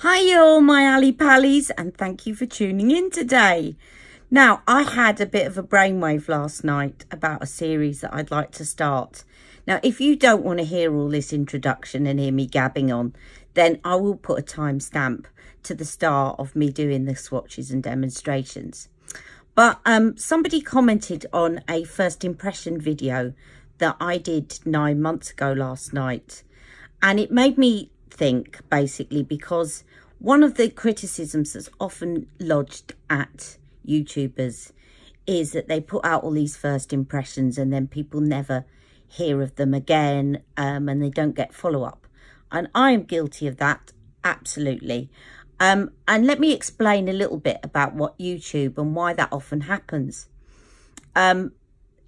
Hi all my Ali Pallies and thank you for tuning in today. Now, I had a bit of a brainwave last night about a series that I'd like to start. Now, if you don't want to hear all this introduction and hear me gabbing on, then I will put a timestamp to the start of me doing the swatches and demonstrations. But um, somebody commented on a first impression video that I did nine months ago last night. And it made me think, basically, because one of the criticisms that's often lodged at YouTubers is that they put out all these first impressions and then people never hear of them again um, and they don't get follow-up. And I am guilty of that, absolutely. Um, and let me explain a little bit about what YouTube and why that often happens. Um,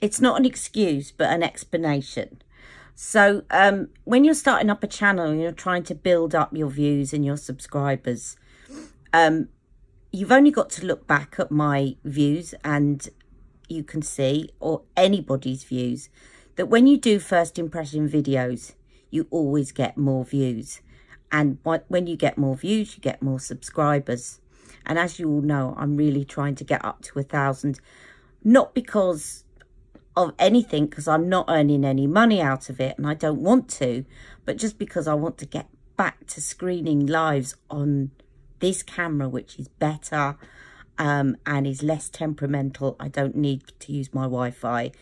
it's not an excuse, but an explanation. So um, when you're starting up a channel, and you're trying to build up your views and your subscribers, um, you've only got to look back at my views and you can see, or anybody's views, that when you do first impression videos, you always get more views. And when you get more views, you get more subscribers. And as you all know, I'm really trying to get up to a thousand, not because of anything because I'm not earning any money out of it and I don't want to, but just because I want to get back to screening lives on this camera, which is better um, and is less temperamental. I don't need to use my Wi-Fi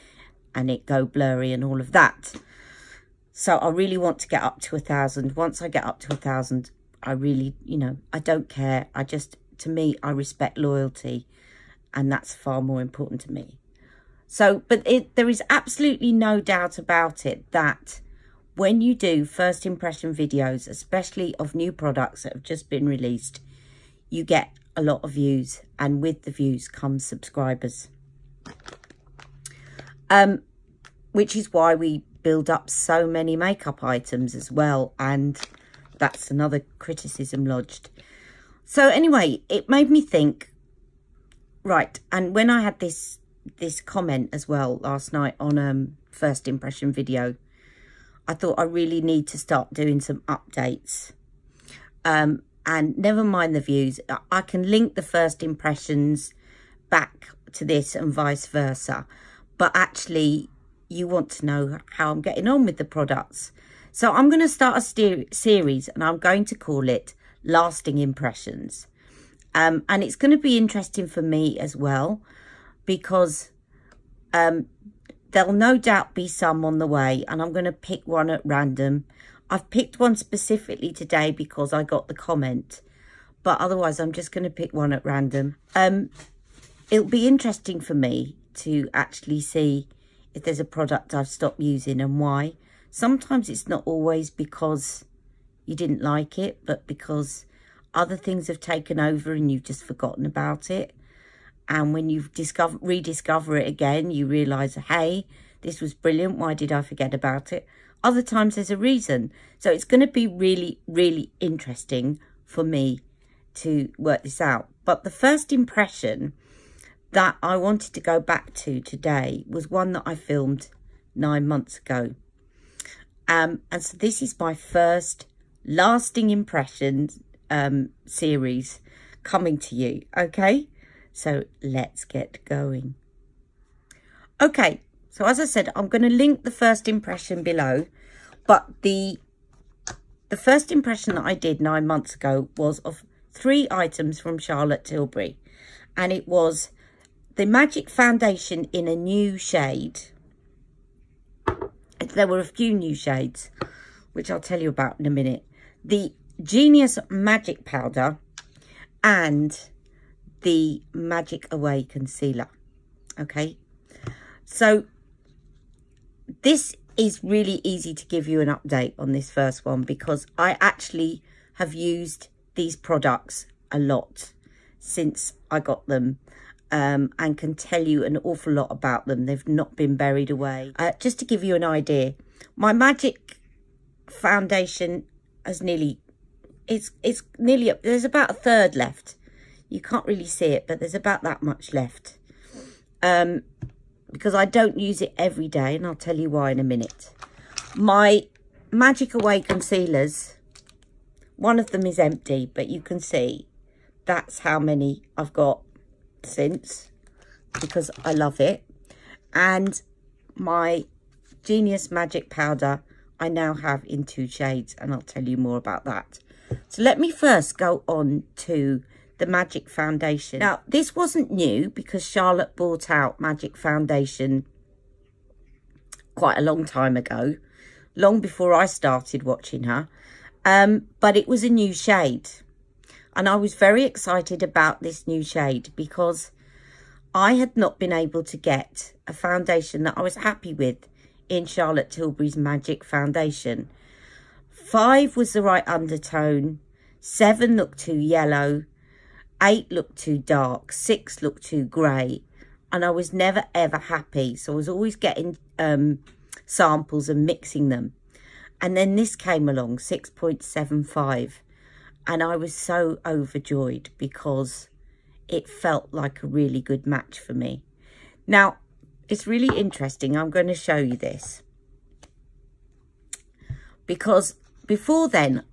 and it go blurry and all of that. So I really want to get up to a thousand. Once I get up to a thousand, I really, you know, I don't care. I just, to me, I respect loyalty and that's far more important to me. So, but it, there is absolutely no doubt about it that when you do first impression videos, especially of new products that have just been released, you get a lot of views and with the views come subscribers. Um, which is why we build up so many makeup items as well. And that's another criticism lodged. So anyway, it made me think, right, and when I had this this comment as well last night on um first impression video. I thought I really need to start doing some updates. Um, and never mind the views. I can link the first impressions back to this and vice versa. But actually, you want to know how I'm getting on with the products. So I'm going to start a series and I'm going to call it Lasting Impressions. Um, and it's going to be interesting for me as well because um, there'll no doubt be some on the way and I'm going to pick one at random. I've picked one specifically today because I got the comment, but otherwise I'm just going to pick one at random. Um, it'll be interesting for me to actually see if there's a product I've stopped using and why. Sometimes it's not always because you didn't like it, but because other things have taken over and you've just forgotten about it and when you discover rediscover it again you realize hey this was brilliant. Why did i forget about it? Other times there's a reason. So it's going to be really really interesting for me to work this out. But the first impression that i wanted to go back to today was one that i filmed nine months ago. Um and so this is my first lasting impressions um series coming to you okay so let's get going. Okay, so as I said, I'm going to link the first impression below, but the the first impression that I did nine months ago was of three items from Charlotte Tilbury, and it was the Magic Foundation in a new shade. There were a few new shades, which I'll tell you about in a minute. The Genius Magic Powder and the Magic Away Concealer. Okay, so this is really easy to give you an update on this first one because I actually have used these products a lot since I got them um, and can tell you an awful lot about them. They've not been buried away. Uh, just to give you an idea, my Magic foundation has nearly, it's, it's nearly, there's about a third left. You can't really see it, but there's about that much left. Um, because I don't use it every day, and I'll tell you why in a minute. My Magic Away concealers, one of them is empty, but you can see that's how many I've got since because I love it. And my Genius Magic Powder I now have in two shades and I'll tell you more about that. So let me first go on to the Magic Foundation. Now, this wasn't new because Charlotte bought out Magic Foundation quite a long time ago, long before I started watching her. Um, but it was a new shade. And I was very excited about this new shade because I had not been able to get a foundation that I was happy with in Charlotte Tilbury's Magic Foundation. Five was the right undertone. Seven looked too yellow. Eight looked too dark. Six looked too grey. And I was never, ever happy. So I was always getting um, samples and mixing them. And then this came along, 6.75. And I was so overjoyed because it felt like a really good match for me. Now, it's really interesting. I'm going to show you this. Because before then,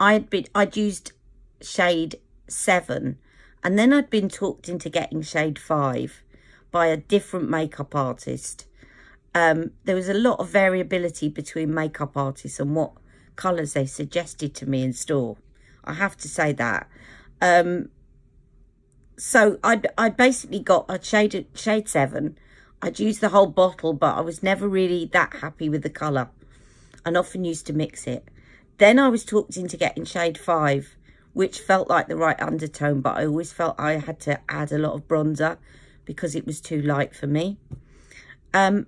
I'd been I'd used shade 7 and then I'd been talked into getting shade 5 by a different makeup artist. Um, there was a lot of variability between makeup artists and what colours they suggested to me in store. I have to say that. Um, so I I basically got a shade shade seven. I'd used the whole bottle, but I was never really that happy with the colour, and often used to mix it. Then I was talked into getting shade five, which felt like the right undertone, but I always felt I had to add a lot of bronzer because it was too light for me. Um,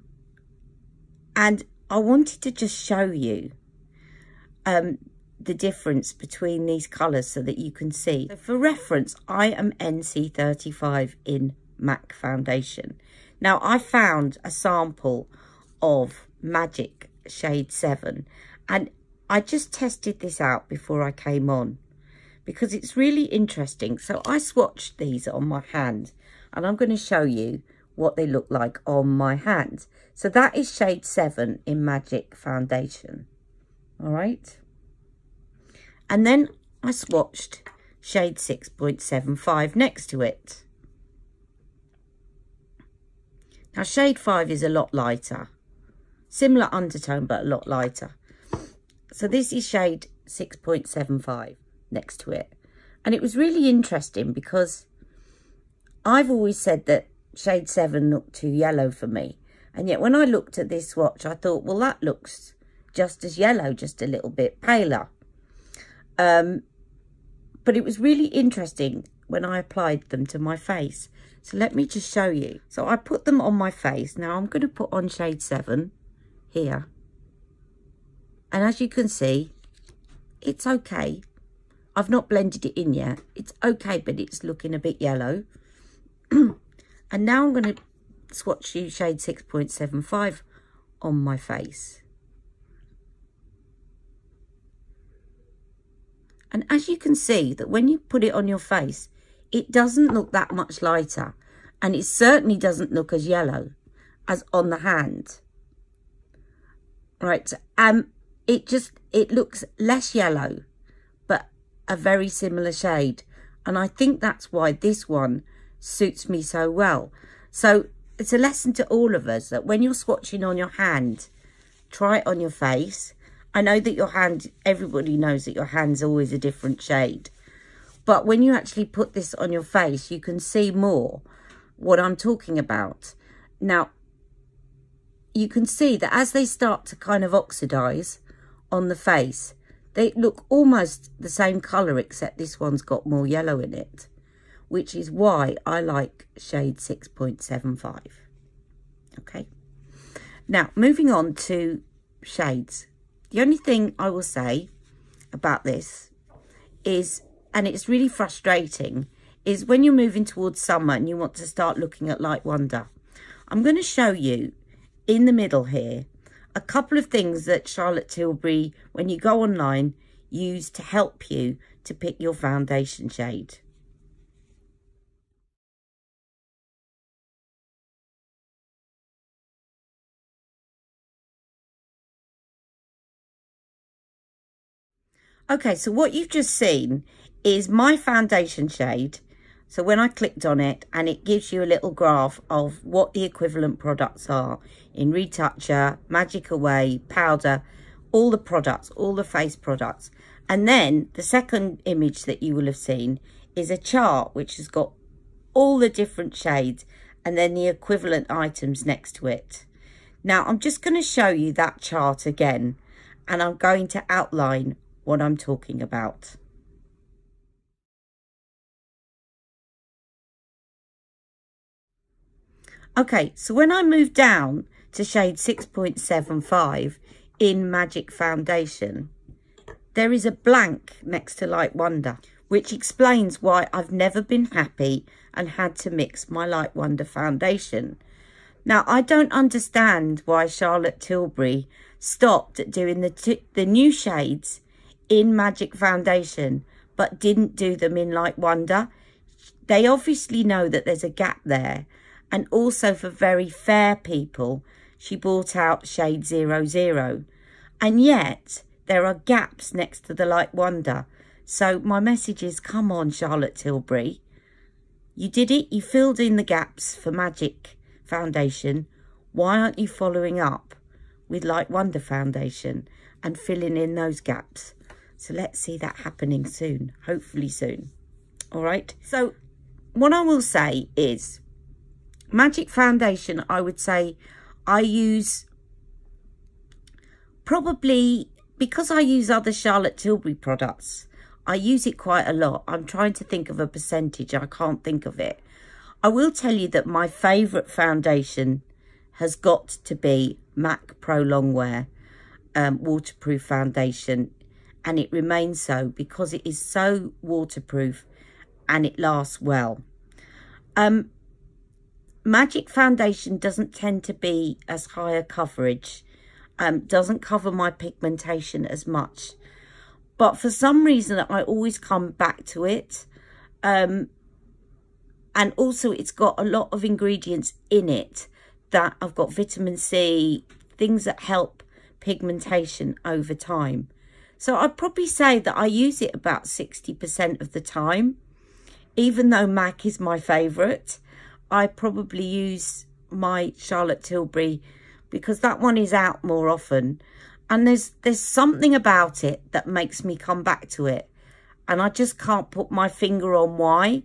and I wanted to just show you um, the difference between these colours so that you can see. So for reference, I am NC35 in MAC Foundation. Now, I found a sample of Magic Shade 7 and I just tested this out before I came on because it's really interesting. So I swatched these on my hand and I'm going to show you what they look like on my hand. So that is shade 7 in Magic Foundation. All right. And then I swatched shade 6.75 next to it. Now shade 5 is a lot lighter. Similar undertone but a lot lighter. So this is shade 6.75 next to it. And it was really interesting because I've always said that shade 7 looked too yellow for me. And yet when I looked at this swatch, I thought, well, that looks just as yellow, just a little bit paler. Um, but it was really interesting when I applied them to my face. So let me just show you. So I put them on my face. Now I'm going to put on shade 7 here. And as you can see, it's okay. I've not blended it in yet. It's okay, but it's looking a bit yellow. and now I'm going to swatch you shade 6.75 on my face. And as you can see that when you put it on your face, it doesn't look that much lighter. And it certainly doesn't look as yellow as on the hand. Right, um, it just, it looks less yellow, a very similar shade. And I think that's why this one suits me so well. So it's a lesson to all of us that when you're swatching on your hand, try it on your face I know that your hand, everybody knows that your hand's always a different shade. But when you actually put this on your face, you can see more what I'm talking about. Now, you can see that as they start to kind of oxidize on the face, they look almost the same colour except this one's got more yellow in it, which is why I like shade 6.75. Okay. Now, moving on to shades. The only thing I will say about this is, and it's really frustrating, is when you're moving towards summer and you want to start looking at Light Wonder. I'm going to show you in the middle here a couple of things that Charlotte Tilbury, when you go online, use to help you to pick your foundation shade. Okay, so what you've just seen is my foundation shade. So when I clicked on it and it gives you a little graph of what the equivalent products are in Retoucher, Magic Away, Powder, all the products, all the face products. And then the second image that you will have seen is a chart which has got all the different shades and then the equivalent items next to it. Now I'm just going to show you that chart again and I'm going to outline what I'm talking about. Okay, so when I move down to shade 6.75 in Magic Foundation, there is a blank next to Light Wonder, which explains why I've never been happy and had to mix my Light Wonder foundation. Now, I don't understand why Charlotte Tilbury stopped at doing the, the new shades in Magic Foundation, but didn't do them in Light Wonder. They obviously know that there's a gap there. And also for very fair people, she brought out shade 00. And yet, there are gaps next to the Light Wonder. So my message is, come on, Charlotte Tilbury. You did it. You filled in the gaps for Magic Foundation. Why aren't you following up with Light Wonder Foundation and filling in those gaps? So let's see that happening soon, hopefully soon. All right. So what I will say is Magic Foundation, I would say I use probably because I use other Charlotte Tilbury products I use it quite a lot. I'm trying to think of a percentage. I can't think of it. I will tell you that my favourite foundation has got to be MAC Pro Longwear um, waterproof foundation. And it remains so because it is so waterproof and it lasts well. Um, Magic Foundation doesn't tend to be as high a coverage. Um, doesn't cover my pigmentation as much but for some reason, I always come back to it. Um, and also, it's got a lot of ingredients in it that I've got vitamin C, things that help pigmentation over time. So I'd probably say that I use it about 60% of the time. Even though MAC is my favourite, I probably use my Charlotte Tilbury because that one is out more often. And there's there's something about it that makes me come back to it. And I just can't put my finger on why.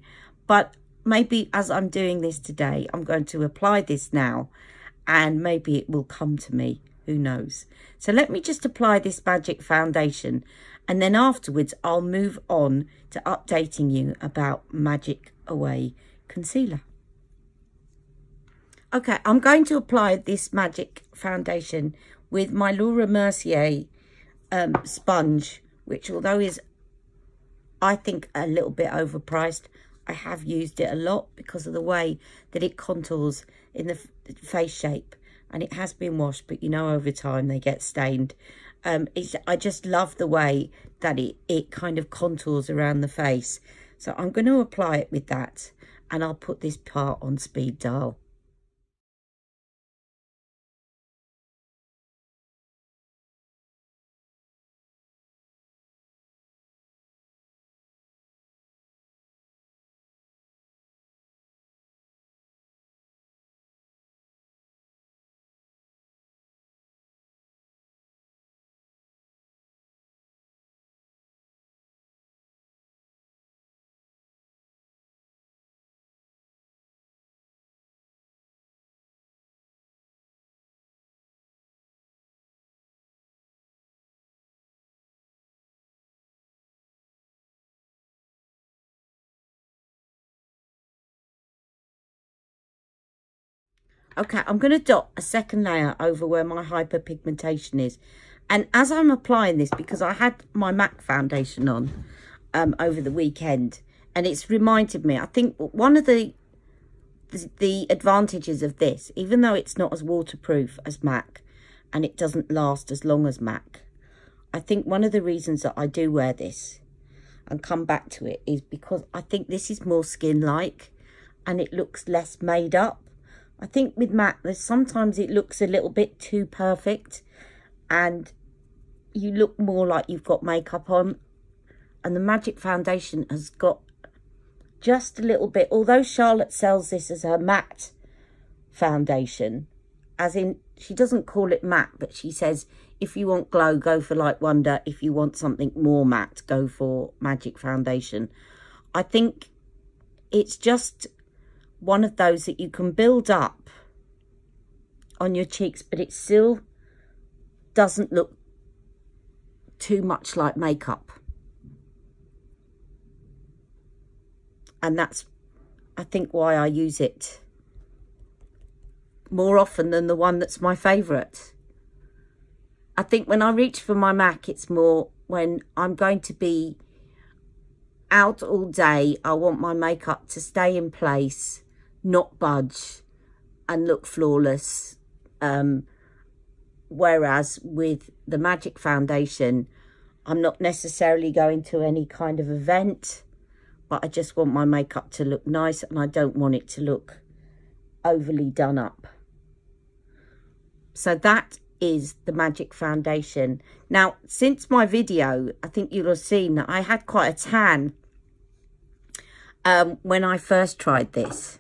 But maybe as I'm doing this today I'm going to apply this now and maybe it will come to me. Who knows? So let me just apply this magic foundation and then afterwards I'll move on to updating you about magic away concealer okay I'm going to apply this magic foundation with my Laura Mercier um, sponge, which although is, I think, a little bit overpriced, I have used it a lot because of the way that it contours in the face shape. And it has been washed, but you know over time they get stained. Um, I just love the way that it, it kind of contours around the face. So I'm going to apply it with that. And I'll put this part on speed dial. Okay, I'm going to dot a second layer over where my hyperpigmentation is. And as I'm applying this, because I had my MAC foundation on um, over the weekend, and it's reminded me, I think one of the, the, the advantages of this, even though it's not as waterproof as MAC, and it doesn't last as long as MAC, I think one of the reasons that I do wear this and come back to it is because I think this is more skin-like and it looks less made up I think with MAC, there's sometimes it looks a little bit too perfect and you look more like you've got makeup on. and the Magic Foundation has got just a little bit, although Charlotte sells this as her matte foundation, as in, she doesn't call it matte, but she says, if you want glow, go for Light Wonder. If you want something more matte, go for Magic Foundation. I think it's just one of those that you can build up on your cheeks, but it still doesn't look too much like makeup. And that's, I think, why I use it more often than the one that's my favourite. I think when I reach for my MAC, it's more when I'm going to be out all day. I want my makeup to stay in place, not budge, and look flawless. Um, whereas with the Magic Foundation, I'm not necessarily going to any kind of event, but I just want my makeup to look nice and I don't want it to look overly done up. So that is the Magic Foundation. Now, since my video, I think you'll have seen that I had quite a tan um, when I first tried this.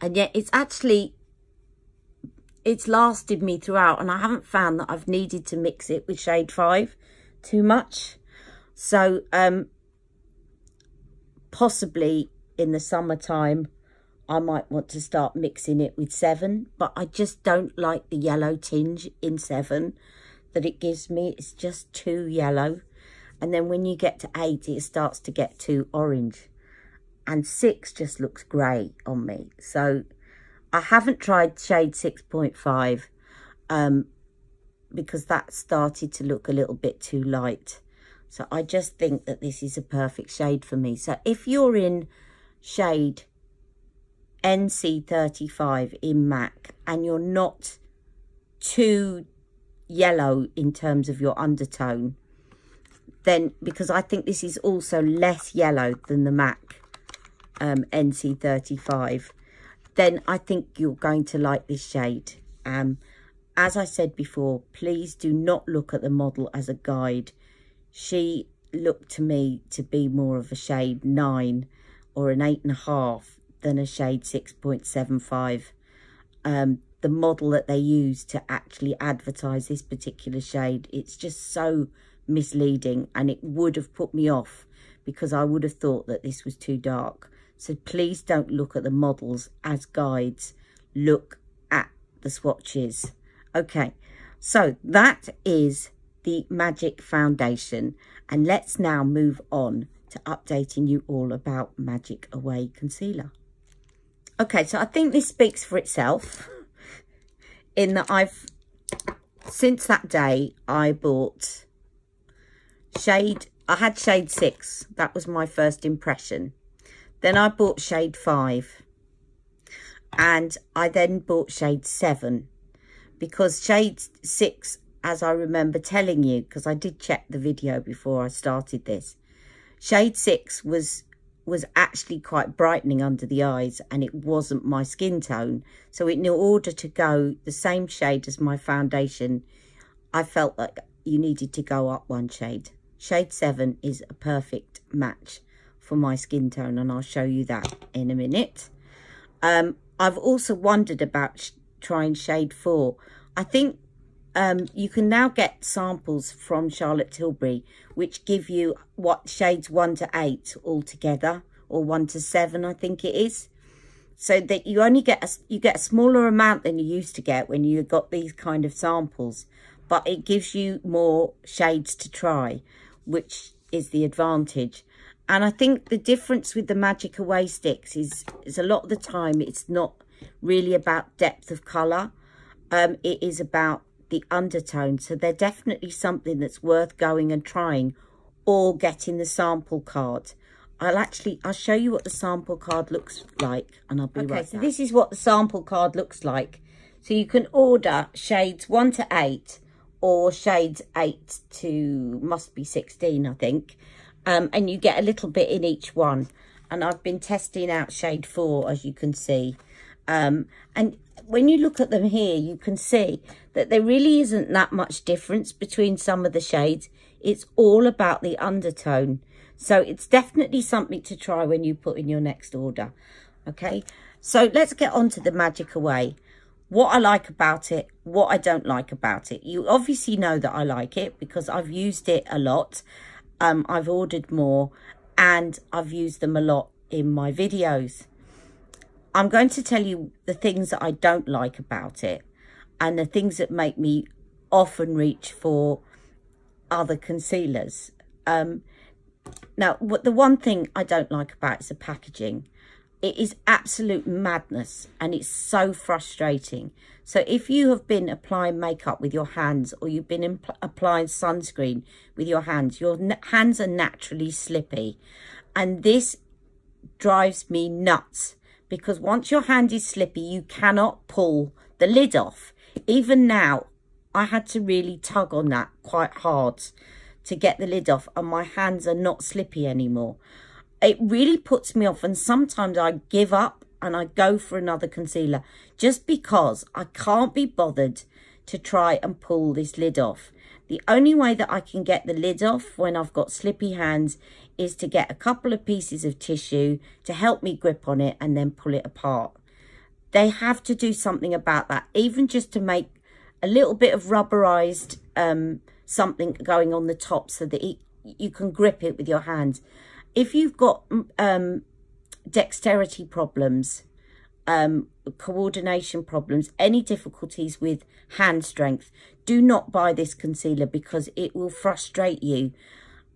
And yet it's actually, it's lasted me throughout and I haven't found that I've needed to mix it with shade 5 too much. So, um, possibly in the summertime, I might want to start mixing it with 7. But I just don't like the yellow tinge in 7 that it gives me. It's just too yellow. And then when you get to 8, it starts to get too orange. And 6 just looks grey on me. So I haven't tried shade 6.5 um, because that started to look a little bit too light. So I just think that this is a perfect shade for me. So if you're in shade NC35 in MAC and you're not too yellow in terms of your undertone, then because I think this is also less yellow than the MAC um, NC35, then I think you're going to like this shade. Um, as I said before, please do not look at the model as a guide. She looked to me to be more of a shade 9 or an 8.5 than a shade 6.75. Um, the model that they use to actually advertise this particular shade, it's just so misleading and it would have put me off because I would have thought that this was too dark. So please don't look at the models as guides. Look at the swatches. Okay, so that is the Magic Foundation. And let's now move on to updating you all about Magic Away Concealer. Okay, so I think this speaks for itself in that I've, since that day, I bought shade, I had shade 6. That was my first impression. Then I bought shade 5. And I then bought shade 7. Because shade 6, as I remember telling you, because I did check the video before I started this, shade 6 was was actually quite brightening under the eyes and it wasn't my skin tone. So in order to go the same shade as my foundation, I felt like you needed to go up one shade. Shade 7 is a perfect match for my skin tone and I'll show you that in a minute. Um, I've also wondered about trying shade 4. I think um, you can now get samples from Charlotte Tilbury which give you what shades 1 to 8 altogether or 1 to 7 I think it is so that you only get a, you get a smaller amount than you used to get when you got these kind of samples but it gives you more shades to try which is the advantage and I think the difference with the Magic Away sticks is, is a lot of the time it's not really about depth of colour. Um, it is about the undertone. So they're definitely something that's worth going and trying or getting the sample card. I'll actually, I'll show you what the sample card looks like and I'll be okay, right so back. this is what the sample card looks like. So you can order shades 1 to 8 or shades 8 to, must be 16 I think. Um, and you get a little bit in each one. And I've been testing out shade 4 as you can see. Um, and when you look at them here, you can see that there really isn't that much difference between some of the shades. It's all about the undertone. So it's definitely something to try when you put in your next order. Okay, so let's get on to the Magic Away. What I like about it, what I don't like about it. You obviously know that I like it because I've used it a lot. Um, I've ordered more and I've used them a lot in my videos. I'm going to tell you the things that I don't like about it and the things that make me often reach for other concealers. Um, now, what the one thing I don't like about is the packaging. It is absolute madness and it's so frustrating. So if you have been applying makeup with your hands or you've been applying sunscreen with your hands, your hands are naturally slippy. And this drives me nuts because once your hand is slippy, you cannot pull the lid off. Even now, I had to really tug on that quite hard to get the lid off and my hands are not slippy anymore. It really puts me off and sometimes I give up and I go for another concealer just because I can't be bothered to try and pull this lid off. The only way that I can get the lid off when I've got slippy hands is to get a couple of pieces of tissue to help me grip on it and then pull it apart. They have to do something about that, even just to make a little bit of rubberized um, something going on the top so that it, you can grip it with your hands. If you've got um, dexterity problems, um, coordination problems, any difficulties with hand strength, do not buy this concealer because it will frustrate you.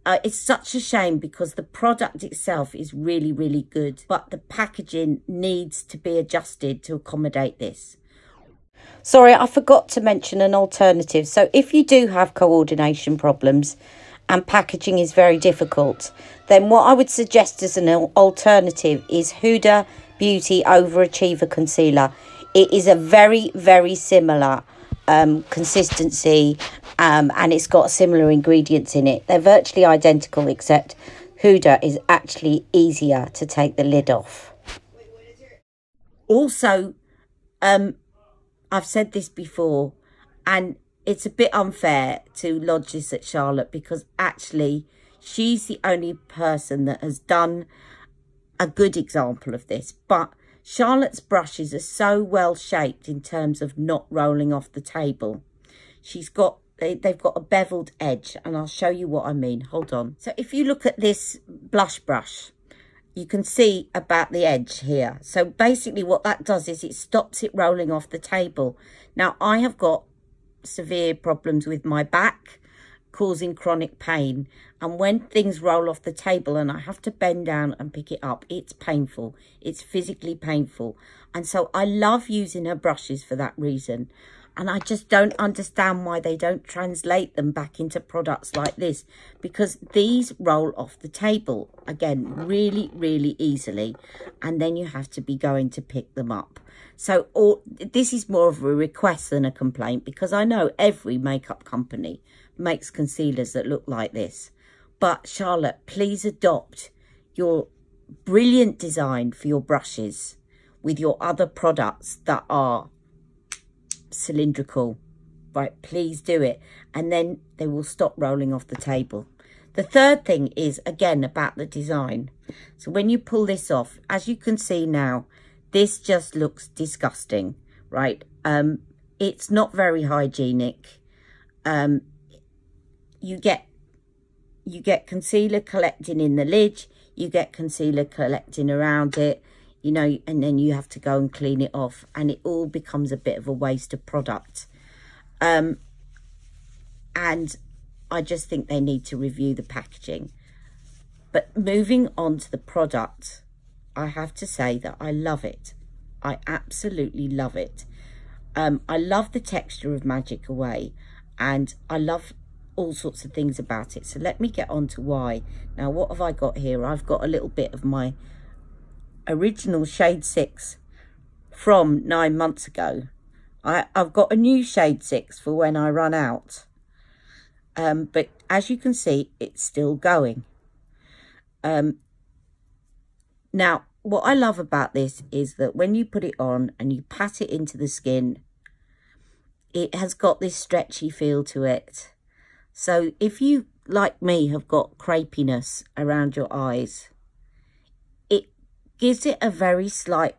Uh, it's such a shame because the product itself is really, really good, but the packaging needs to be adjusted to accommodate this. Sorry, I forgot to mention an alternative. So if you do have coordination problems and packaging is very difficult, then what I would suggest as an alternative is Huda Beauty Overachiever Concealer. It is a very, very similar um, consistency um, and it's got similar ingredients in it. They're virtually identical except Huda is actually easier to take the lid off. Also, um, I've said this before, and it's a bit unfair to lodge this at Charlotte because actually she's the only person that has done a good example of this. But Charlotte's brushes are so well shaped in terms of not rolling off the table. She's got they, they've got a beveled edge and I'll show you what I mean. Hold on. So if you look at this blush brush, you can see about the edge here. So basically what that does is it stops it rolling off the table. Now I have got severe problems with my back causing chronic pain. And when things roll off the table and I have to bend down and pick it up it's painful. It's physically painful. And so I love using her brushes for that reason. And I just don't understand why they don't translate them back into products like this because these roll off the table again really really easily. And then you have to be going to pick them up so all, this is more of a request than a complaint because I know every makeup company makes concealers that look like this but Charlotte please adopt your brilliant design for your brushes with your other products that are cylindrical. Right, please do it. And then they will stop rolling off the table. The third thing is, again, about the design. So when you pull this off, as you can see now, this just looks disgusting, right? Um, it's not very hygienic. Um, you get you get concealer collecting in the lid, you get concealer collecting around it, you know, and then you have to go and clean it off and it all becomes a bit of a waste of product. Um, and I just think they need to review the packaging. But moving on to the product, I have to say that I love it. I absolutely love it. Um, I love the texture of Magic Away and I love all sorts of things about it. So let me get on to why. Now, what have I got here? I've got a little bit of my original shade 6 from nine months ago. I, I've got a new shade 6 for when I run out. Um, but as you can see, it's still going. Um, now, what I love about this is that when you put it on and you pat it into the skin, it has got this stretchy feel to it. So if you like me, have got crepiness around your eyes, it gives it a very slight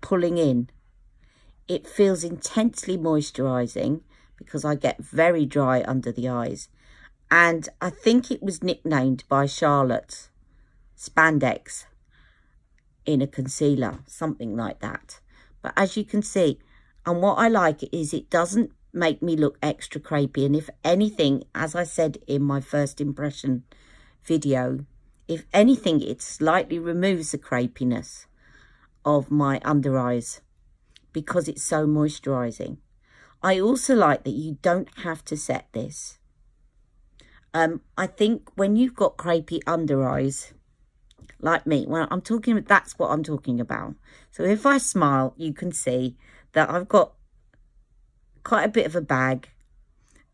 pulling in. It feels intensely moisturising because I get very dry under the eyes. And I think it was nicknamed by Charlotte Spandex in a concealer, something like that. But as you can see, and what I like is it doesn't make me look extra crepey. And if anything, as I said in my first impression video, if anything, it slightly removes the crepiness of my under eyes because it's so moisturising. I also like that you don't have to set this. Um, I think when you've got crepey under eyes, like me, well, I'm talking, that's what I'm talking about. So if I smile, you can see that I've got quite a bit of a bag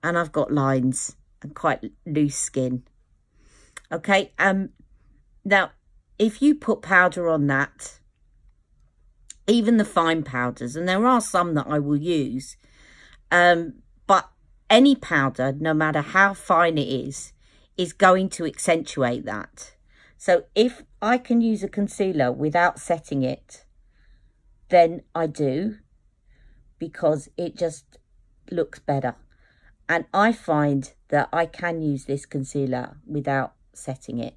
and I've got lines and quite loose skin. Okay, um, now, if you put powder on that, even the fine powders, and there are some that I will use, um, but any powder, no matter how fine it is, is going to accentuate that. So if I can use a concealer without setting it, then I do because it just looks better. And I find that I can use this concealer without setting it.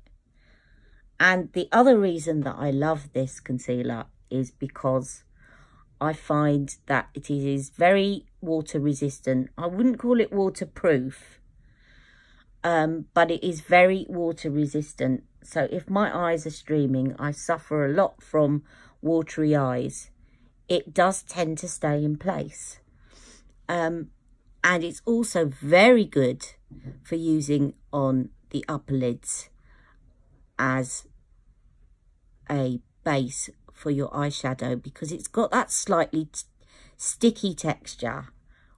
And the other reason that I love this concealer is because I find that it is very water resistant. I wouldn't call it waterproof, um, but it is very water resistant. So if my eyes are streaming, I suffer a lot from watery eyes. It does tend to stay in place. Um, and it's also very good for using on the upper lids as a base for your eyeshadow because it's got that slightly sticky texture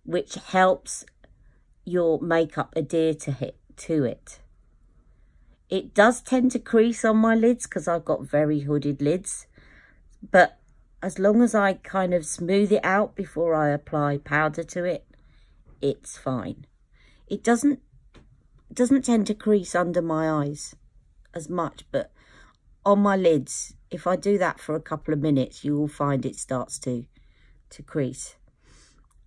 which helps your makeup adhere to it, to it. It does tend to crease on my lids because I've got very hooded lids. But as long as I kind of smooth it out before I apply powder to it, it's fine. It doesn't doesn't tend to crease under my eyes as much, but on my lids, if I do that for a couple of minutes, you will find it starts to, to crease.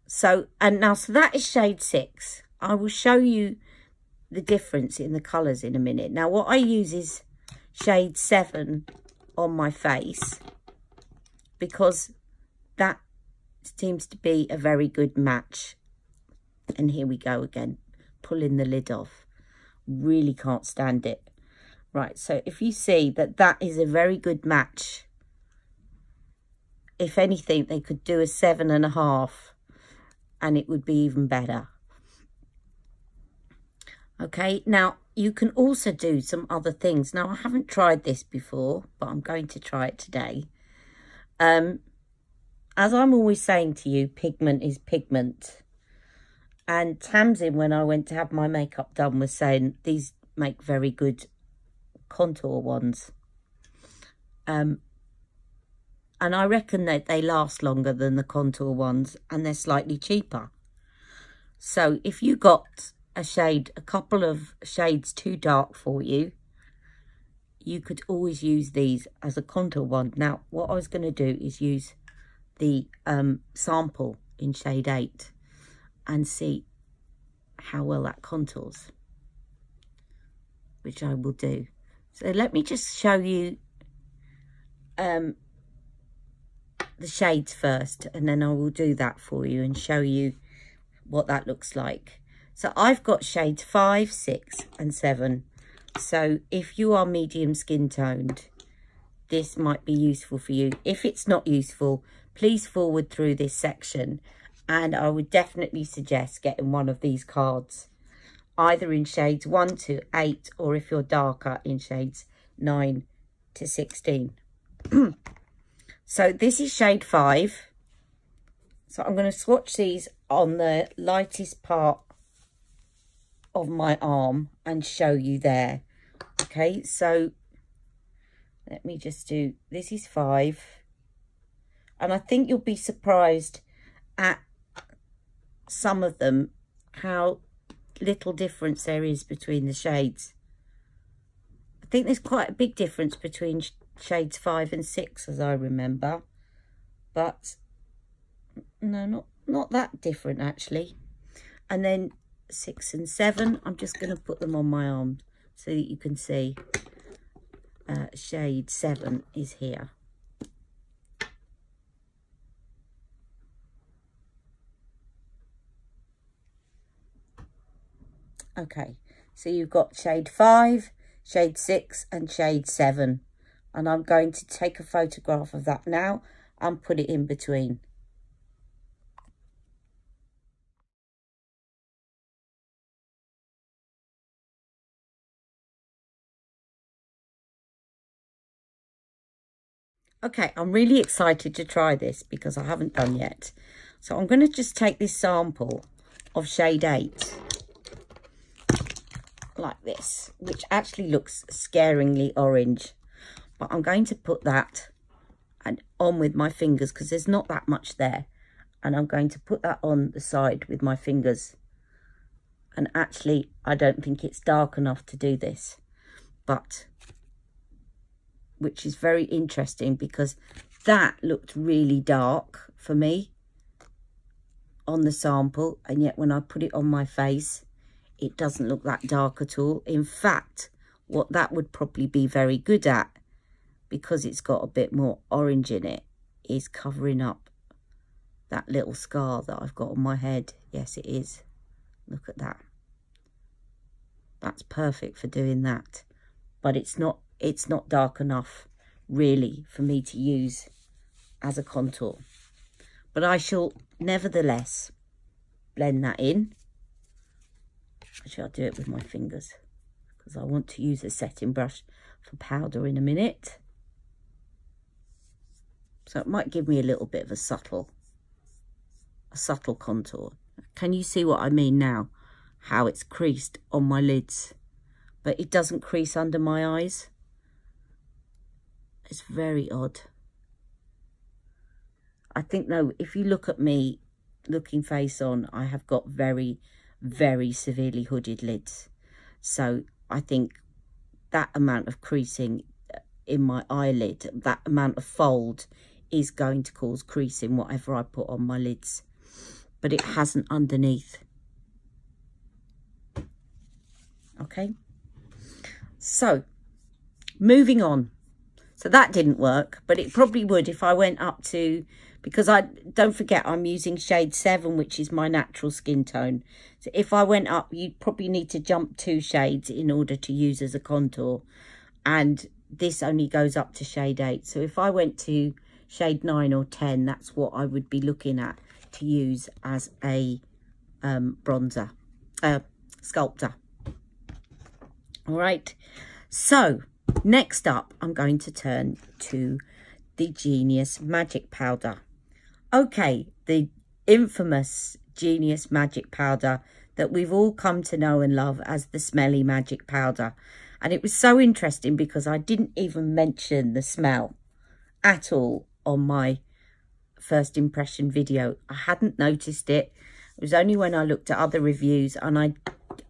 So, and now, so that is shade six. I will show you the difference in the colours in a minute. Now, what I use is shade seven on my face because that seems to be a very good match. And here we go again, pulling the lid off. Really can't stand it. Right, so if you see that that is a very good match. If anything, they could do a seven and a half and it would be even better. Okay, now you can also do some other things. Now, I haven't tried this before, but I'm going to try it today. Um, as I'm always saying to you, pigment is pigment. And Tamsin, when I went to have my makeup done, was saying these make very good contour ones. Um, and I reckon that they last longer than the contour ones and they're slightly cheaper. So if you got a shade, a couple of shades too dark for you, you could always use these as a contour wand. Now, what I was going to do is use the um, sample in shade 8 and see how well that contours, which I will do. So let me just show you um, the shades first and then I will do that for you and show you what that looks like. So I've got shades 5, 6 and 7. So if you are medium skin toned, this might be useful for you. If it's not useful, please forward through this section and I would definitely suggest getting one of these cards either in shades 1 to 8 or if you're darker in shades 9 to 16. so this is shade 5. So I'm going to swatch these on the lightest part of my arm and show you there. Okay, so let me just do, this is 5. And I think you'll be surprised at some of them, how little difference there is between the shades. I think there's quite a big difference between shades 5 and 6 as I remember. But no, not, not that different actually. And then 6 and 7, I'm just going to put them on my arm so that you can see uh, shade 7 is here. Okay, so you've got shade 5, shade 6 and shade 7. And I'm going to take a photograph of that now and put it in between. Okay, I'm really excited to try this because I haven't done yet. So I'm going to just take this sample of shade 8 like this, which actually looks scaringly orange. But I'm going to put that and on with my fingers because there's not that much there. And I'm going to put that on the side with my fingers. And actually, I don't think it's dark enough to do this. But, which is very interesting because that looked really dark for me on the sample. And yet when I put it on my face, it doesn't look that dark at all. In fact, what that would probably be very good at, because it's got a bit more orange in it, is covering up that little scar that I've got on my head. Yes, it is. Look at that. That's perfect for doing that. But it's not it's not dark enough really for me to use as a contour. But I shall nevertheless blend that in Actually, I'll do it with my fingers because I want to use a setting brush for powder in a minute. So it might give me a little bit of a subtle, a subtle contour. Can you see what I mean now? How it's creased on my lids, but it doesn't crease under my eyes. It's very odd. I think though, if you look at me looking face on, I have got very very severely hooded lids. So I think that amount of creasing in my eyelid, that amount of fold is going to cause creasing whatever I put on my lids. But it hasn't underneath. Okay. So, moving on. So that didn't work, but it probably would if I went up to because I don't forget I'm using shade 7 which is my natural skin tone. So if I went up you'd probably need to jump two shades in order to use as a contour. And this only goes up to shade 8 so if I went to shade 9 or 10 that's what I would be looking at to use as a um, bronzer uh, sculptor. All right. So next up I'm going to turn to the Genius Magic Powder. Okay, the infamous Genius Magic Powder that we've all come to know and love as the Smelly Magic Powder. And it was so interesting because I didn't even mention the smell at all on my first impression video. I hadn't noticed it. It was only when I looked at other reviews and I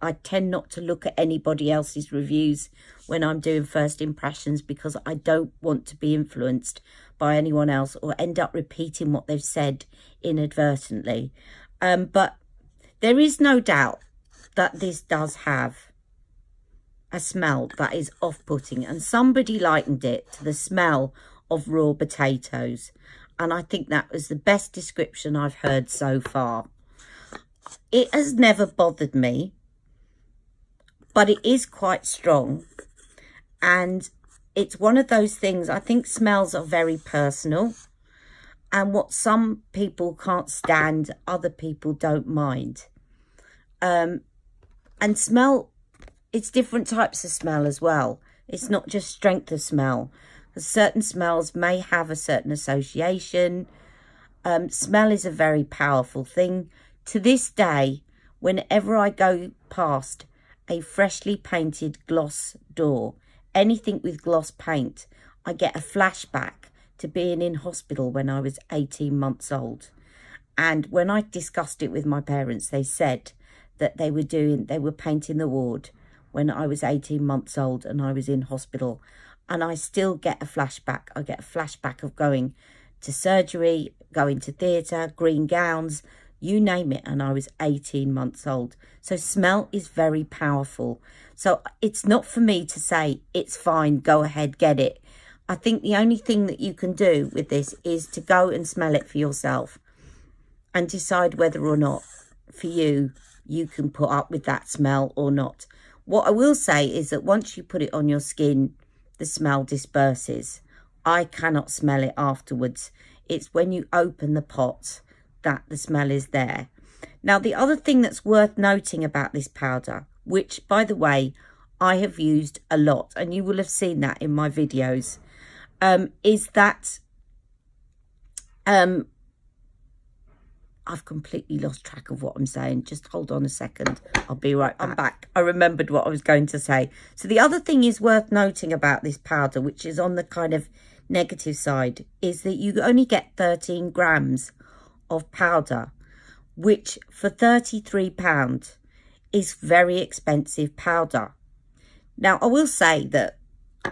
I tend not to look at anybody else's reviews when I'm doing first impressions because I don't want to be influenced by anyone else or end up repeating what they've said inadvertently. Um, but there is no doubt that this does have a smell that is off-putting and somebody likened it to the smell of raw potatoes and I think that was the best description I've heard so far. It has never bothered me but it is quite strong. And it's one of those things, I think smells are very personal. And what some people can't stand, other people don't mind. Um, and smell, it's different types of smell as well. It's not just strength of smell. Certain smells may have a certain association. Um, smell is a very powerful thing. To this day, whenever I go past a freshly painted gloss door, anything with gloss paint, I get a flashback to being in hospital when I was 18 months old. And when I discussed it with my parents, they said that they were doing, they were painting the ward when I was 18 months old and I was in hospital. And I still get a flashback. I get a flashback of going to surgery, going to theatre, green gowns, you name it. And I was 18 months old. So smell is very powerful. So it's not for me to say, it's fine, go ahead, get it. I think the only thing that you can do with this is to go and smell it for yourself and decide whether or not for you, you can put up with that smell or not. What I will say is that once you put it on your skin, the smell disperses. I cannot smell it afterwards. It's when you open the pot that the smell is there. Now, the other thing that's worth noting about this powder, which, by the way, I have used a lot, and you will have seen that in my videos, um, is that um, I've completely lost track of what I'm saying. Just hold on a second. I'll be right back. I'm back. I remembered what I was going to say. So the other thing is worth noting about this powder, which is on the kind of negative side, is that you only get 13 grams of powder, which for £33 is very expensive powder. Now, I will say that,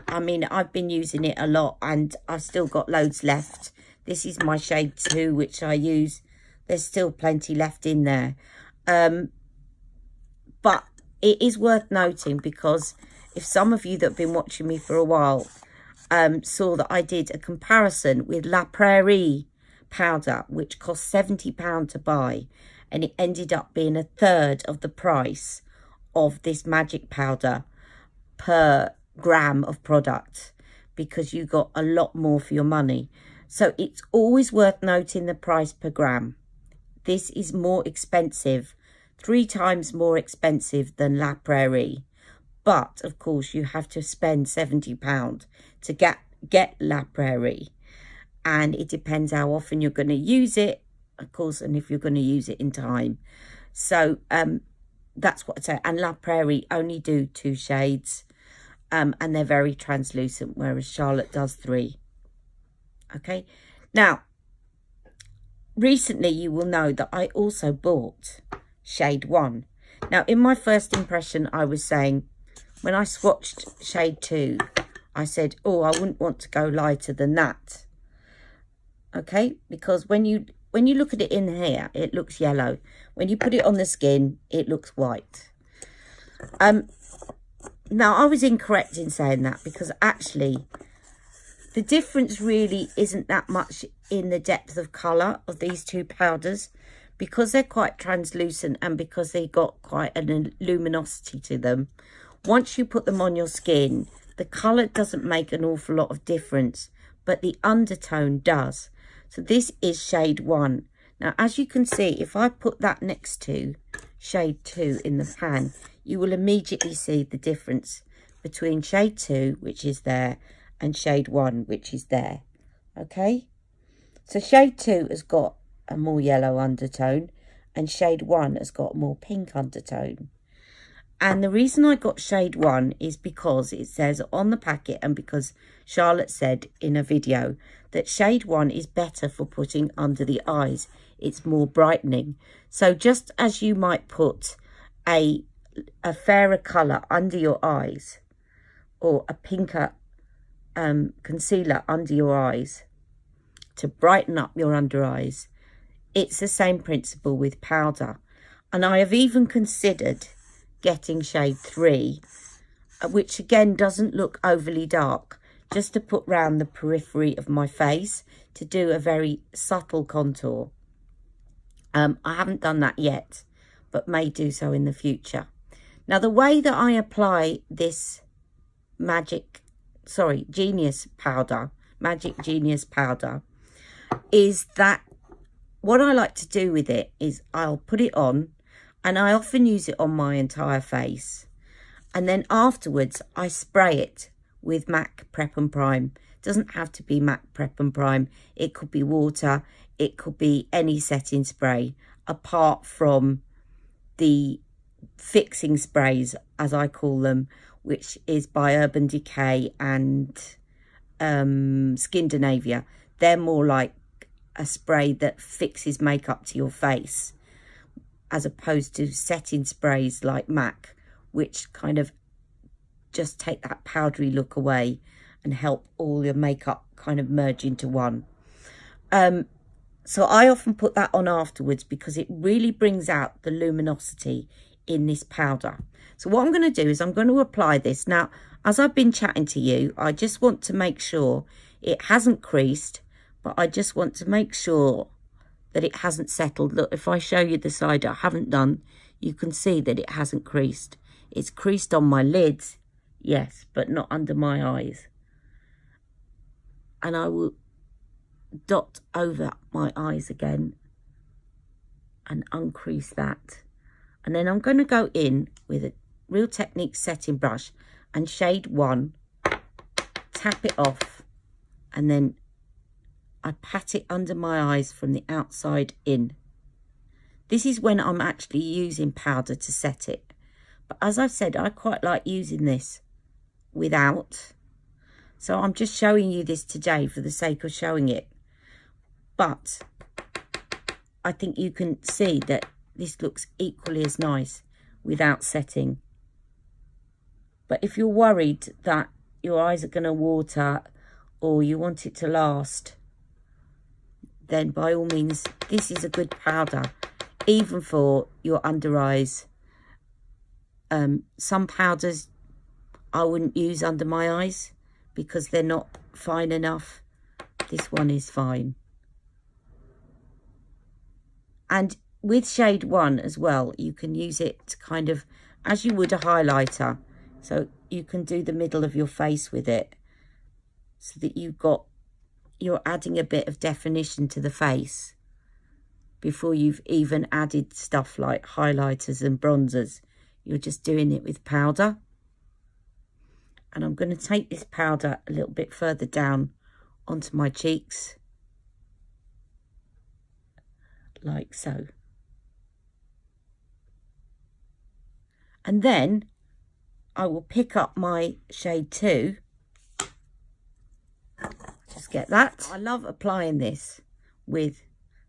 I mean, I've been using it a lot and I've still got loads left. This is my shade 2, which I use there's still plenty left in there. Um, but it is worth noting because if some of you that have been watching me for a while um, saw that I did a comparison with La Prairie powder, which cost £70 to buy, and it ended up being a third of the price of this magic powder per gram of product because you got a lot more for your money. So it's always worth noting the price per gram. This is more expensive, three times more expensive than La Prairie. But, of course, you have to spend £70 to get, get La Prairie. And it depends how often you're going to use it, of course, and if you're going to use it in time. So, um, that's what I say. And La Prairie only do two shades. Um, and they're very translucent, whereas Charlotte does three. Okay. Now, recently you will know that I also bought shade 1. Now, in my first impression, I was saying, when I swatched shade 2, I said, oh, I wouldn't want to go lighter than that. Okay, because when you when you look at it in here, it looks yellow. When you put it on the skin, it looks white. Um, now, I was incorrect in saying that because actually the difference really isn't that much in the depth of colour of these two powders because they're quite translucent and because they got quite a luminosity to them. Once you put them on your skin, the colour doesn't make an awful lot of difference, but the undertone does. So this is shade 1. Now, as you can see, if I put that next to shade 2 in the pan, you will immediately see the difference between shade 2, which is there, and shade 1, which is there. Okay? So shade 2 has got a more yellow undertone and shade 1 has got more pink undertone. And the reason I got shade 1 is because it says on the packet and because Charlotte said in a video that shade 1 is better for putting under the eyes. It's more brightening. So just as you might put a, a fairer colour under your eyes or a pinker um, concealer under your eyes to brighten up your under eyes. It's the same principle with powder. And I have even considered getting shade 3, uh, which again doesn't look overly dark, just to put round the periphery of my face to do a very subtle contour. Um, I haven't done that yet, but may do so in the future. Now, the way that I apply this magic sorry, Genius powder, Magic Genius powder, is that what I like to do with it is I'll put it on and I often use it on my entire face. And then afterwards, I spray it with MAC Prep and Prime. It doesn't have to be MAC Prep and Prime. It could be water. It could be any setting spray apart from the fixing sprays, as I call them, which is by Urban Decay and um, Skindinavia. They're more like a spray that fixes makeup to your face. As opposed to setting sprays like MAC, which kind of just take that powdery look away and help all your makeup kind of merge into one. Um, so I often put that on afterwards because it really brings out the luminosity in this powder. So what I'm going to do is I'm going to apply this. Now, as I've been chatting to you, I just want to make sure it hasn't creased, but I just want to make sure that it hasn't settled. Look, if I show you the side I haven't done, you can see that it hasn't creased. It's creased on my lids, yes, but not under my eyes. And I will dot over my eyes again and uncrease that. And then I'm going to go in with a Real Technique setting brush and shade one, tap it off, and then I pat it under my eyes from the outside in. This is when I'm actually using powder to set it. But as I've said, I quite like using this without. So I'm just showing you this today for the sake of showing it. But I think you can see that this looks equally as nice without setting. But if you're worried that your eyes are going to water or you want it to last, then by all means, this is a good powder, even for your under eyes. Um, some powders I wouldn't use under my eyes because they're not fine enough. This one is fine. And with shade one as well, you can use it kind of as you would a highlighter. So you can do the middle of your face with it so that you've got you're adding a bit of definition to the face before you've even added stuff like highlighters and bronzers. You're just doing it with powder. And I'm going to take this powder a little bit further down onto my cheeks. Like so. And then I will pick up my shade 2 just get that. I love applying this with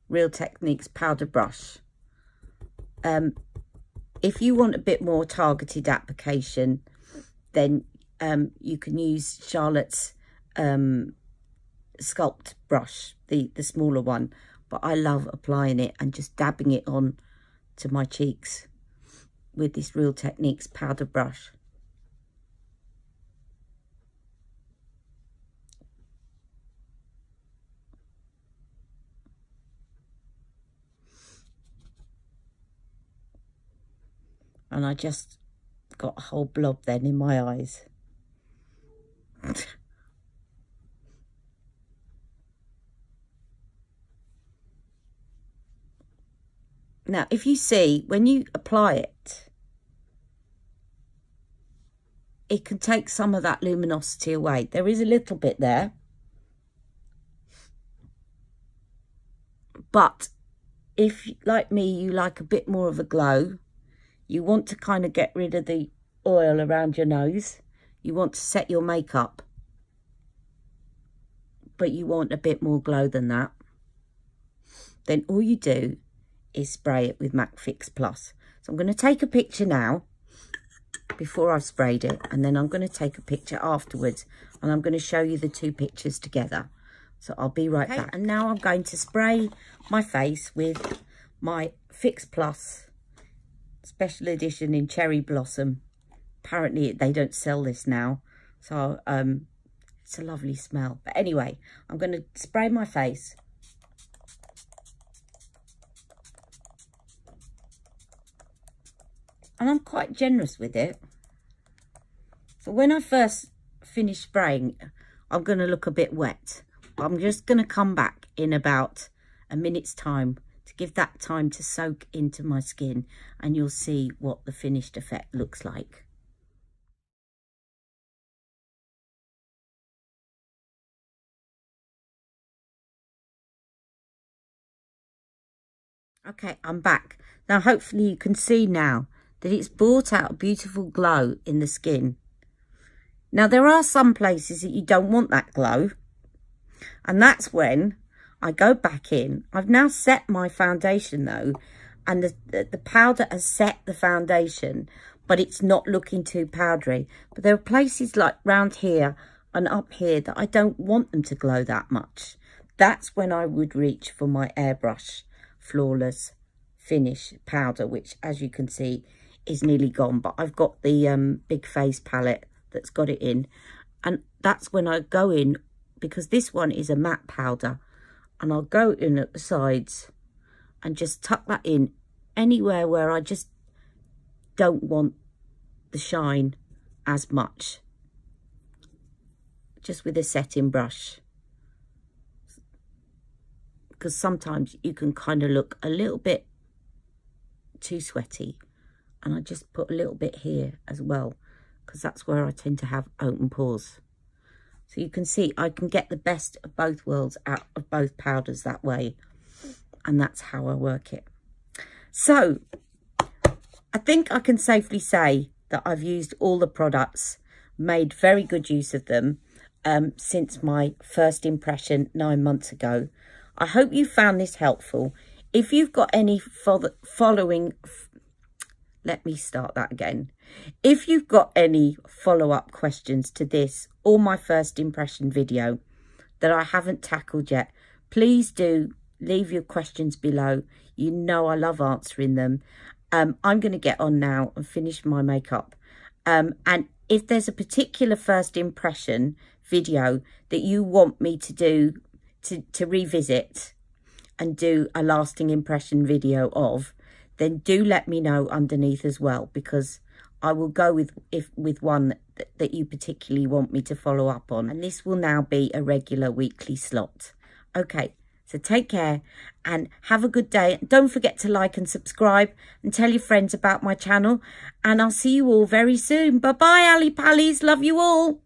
Real Techniques powder brush. Um, if you want a bit more targeted application, then um, you can use Charlotte's um, Sculpt brush, the, the smaller one. But I love applying it and just dabbing it on to my cheeks with this Real Techniques powder brush. And I just got a whole blob then in my eyes. now, if you see, when you apply it, it can take some of that luminosity away. There is a little bit there. But if, like me, you like a bit more of a glow, you want to kind of get rid of the oil around your nose. You want to set your makeup. But you want a bit more glow than that. Then all you do is spray it with MAC Fix Plus. So I'm going to take a picture now before I've sprayed it. And then I'm going to take a picture afterwards. And I'm going to show you the two pictures together. So I'll be right okay. back. And now I'm going to spray my face with my Fix Plus special edition in cherry blossom. Apparently they don't sell this now. So um, it's a lovely smell. But anyway, I'm going to spray my face. And I'm quite generous with it. So when I first finish spraying, I'm going to look a bit wet. I'm just going to come back in about a minute's time give that time to soak into my skin and you'll see what the finished effect looks like. Okay, I'm back. Now, hopefully you can see now that it's brought out a beautiful glow in the skin. Now, there are some places that you don't want that glow. And that's when I go back in. I've now set my foundation though and the, the, powder has set the foundation, but it's not looking too powdery. But there are places like round here and up here that I don't want them to glow that much. That's when I would reach for my airbrush flawless finish powder, which as you can see is nearly gone. But I've got the um, big face palette that's got it in. And that's when I go in, because this one is a matte powder. And I'll go in at the sides and just tuck that in anywhere where I just don't want the shine as much. Just with a setting brush. Because sometimes you can kind of look a little bit too sweaty. And I just put a little bit here as well. Because that's where I tend to have open pores. So you can see I can get the best of both worlds out of both powders that way. And that's how I work it. So I think I can safely say that I've used all the products, made very good use of them um, since my first impression nine months ago. I hope you found this helpful. If you've got any following, let me start that again. If you've got any follow-up questions to this or my first impression video that I haven't tackled yet, please do leave your questions below. You know I love answering them. Um, I'm going to get on now and finish my makeup. Um, and if there's a particular first impression video that you want me to do, to, to revisit and do a lasting impression video of, then do let me know underneath as well, because I will go with if with one that, that you particularly want me to follow up on. And this will now be a regular weekly slot. Okay, so take care and have a good day. Don't forget to like and subscribe and tell your friends about my channel. And I'll see you all very soon. Bye-bye, Ali Pallies. Love you all.